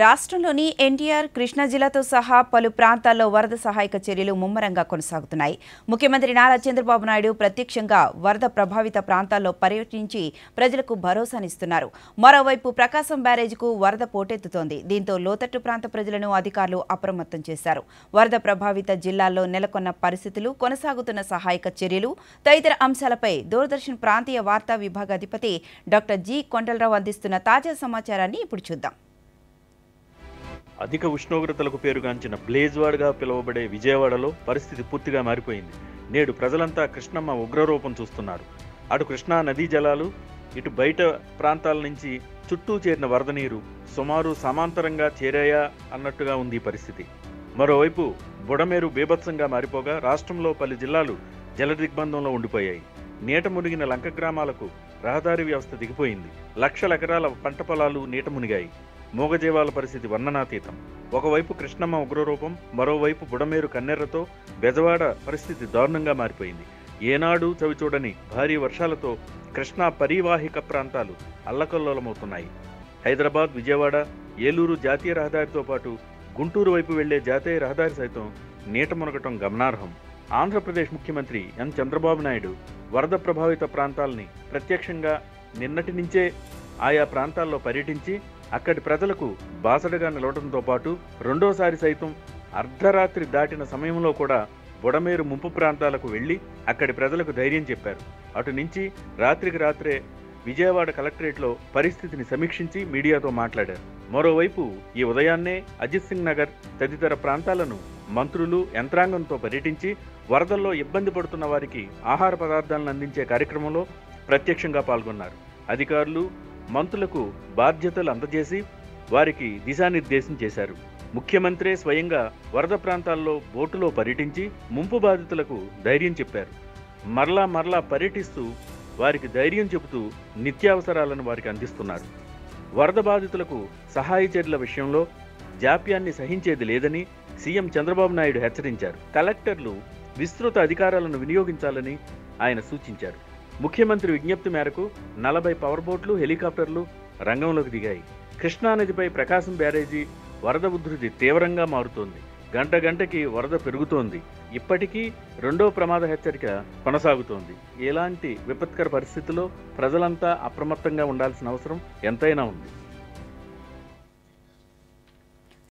రాష్ట్రంలోని ఎన్టీఆర్ కృష్ణా జిల్లాతో సహా పలు ప్రాంతాల్లో వరద సహాయక చర్యలు ముమ్మరంగా కొనసాగుతున్నాయి. ముఖ్యమంత్రి నారా చంద్రబాబు నాయుడు ప్రత్యక్షంగా వరద ప్రభావిత ప్రాంతాల్లో పర్యటించి ప్రజలకు భరోసానిస్తున్నారు. మరోవైపు ప్రకాశం బ్యారేజ్కు వరద పోటెత్తుతోంది. దీంతో లోతట్టు ప్రాంత ప్రజలను అధికారులు అప్రమత్తం చేశారు. వరద ప్రభావిత జిల్లాల్లో నెలకొన్న పరిస్థితులు కొనసాగుతున్న సహాయక చర్యలు తదితర అంశాలపై దూరదర్శన్ ప్రాంతీయ వార్తా విభాగ అధిపతి డాక్టర్ జి కొండలరావు అందిస్తున్న తాజా సమాచారాన్ని ఇప్పుడు చూద్దాం. అధిక ఉష్ణోగ్రతలకు పేరుగాంచిన బ్లేజ్వాడ్గా పిలువబడే విజయవాడలో పరిస్థితి పూర్తిగా మారిపోయింది. నేడు ప్రజలంతా కృష్ణమ్మ ఉగ్రరూపం చూస్తున్నారు. అటు కృష్ణా నదీ జలాలు ఇటు బయట ప్రాంతాల నుంచి చుట్టూ చేరిన వరద నీరు సుమారు సమాంతరంగా చేరాయా అన్నట్టుగా ఉంది పరిస్థితి. మరోవైపు బుడమేరు బీభత్సంగా మారిపోగా రాష్ట్రంలో పలు జిల్లాలు జల దిగ్బంధంలో ఉండిపోయాయి. నీట మునిగిన లంక గ్రామాలకు రహదారి వ్యవస్థ దిగిపోయింది. లక్షల ఎకరాల పంట పొలాలు నీట మునిగాయి. మూగజీవాల పరిస్థితి వర్ణనాతీతం. ఒకవైపు కృష్ణమ్మ ఉగ్రరూపం మరోవైపు బుడమేరు కన్నెర్రతో బెజవాడ పరిస్థితి దారుణంగా మారిపోయింది. ఏనాడు చవిచూడని భారీ వర్షాలతో కృష్ణా పరివాహిక ప్రాంతాలు అల్లకల్లోలమవుతున్నాయి. హైదరాబాద్ విజయవాడ ఏలూరు జాతీయ రహదారితో పాటు గుంటూరు వైపు వెళ్ళే జాతీయ రహదారి సైతం నీట మునగటం గమనార్హం. ఆంధ్రప్రదేశ్ ముఖ్యమంత్రి ఎన్. చంద్రబాబు నాయుడు వరద ప్రభావిత ప్రాంతాల్ని ప్రత్యక్షంగా నిన్నటి నుంచే ఆయా ప్రాంతాల్లో పర్యటించి అక్కడి ప్రజలకు బాసడగా నిలవడంతో పాటు రెండోసారి సైతం అర్ధరాత్రి దాటిన సమయంలో కూడా బుడమేరు ముంపు ప్రాంతాలకు వెళ్ళి అక్కడి ప్రజలకు ధైర్యం చెప్పారు. అటు నుంచి రాత్రికి రాత్రే విజయవాడ కలెక్టరేట్లో పరిస్థితిని సమీక్షించి మీడియాతో మాట్లాడారు. మరోవైపు ఈ ఉదయాన్నే అజిత్ సింగ్ నగర్ తదితర ప్రాంతాలను మంత్రులు యంత్రాంగంతో పర్యటించి వరదల్లో ఇబ్బంది పడుతున్న వారికి ఆహార పదార్థాలను అందించే కార్యక్రమంలో ప్రత్యక్షంగా పాల్గొన్నారు. అధికారులు మంత్రులకు బాధ్యతలు అందజేసి వారికి దిశానిర్దేశం చేశారు. ముఖ్యమంత్రే స్వయంగా వరద ప్రాంతాల్లో బోటులో పర్యటించి ముంపు బాధితులకు ధైర్యం చెప్పారు. మరలా మరలా పర్యటిస్తూ వారికి ధైర్యం చెబుతూ నిత్యావసరాలను వారికి అందిస్తున్నారు. వరద బాధితులకు సహాయ చర్యల విషయంలో జాప్యాన్ని సహించేది లేదని సీఎం చంద్రబాబు నాయుడు హెచ్చరించారు. కలెక్టర్లు విస్తృత అధికారాలను వినియోగించాలని ఆయన సూచించారు. ముఖ్యమంత్రి విజ్ఞప్తి మేరకు నలభై పవర్ బోట్లు హెలికాప్టర్లు రంగంలోకి దిగాయి. కృష్ణానదిపై ప్రకాశం బ్యారేజీ వరద ఉధృతి తీవ్రంగా మారుతోంది. గంట గంటకి వరద పెరుగుతోంది. ఇప్పటికీ రెండో ప్రమాద హెచ్చరిక కొనసాగుతోంది. ఎలాంటి విపత్కర పరిస్థితుల్లో ప్రజలంతా అప్రమత్తంగా ఉండాల్సిన అవసరం ఎంతైనా ఉంది.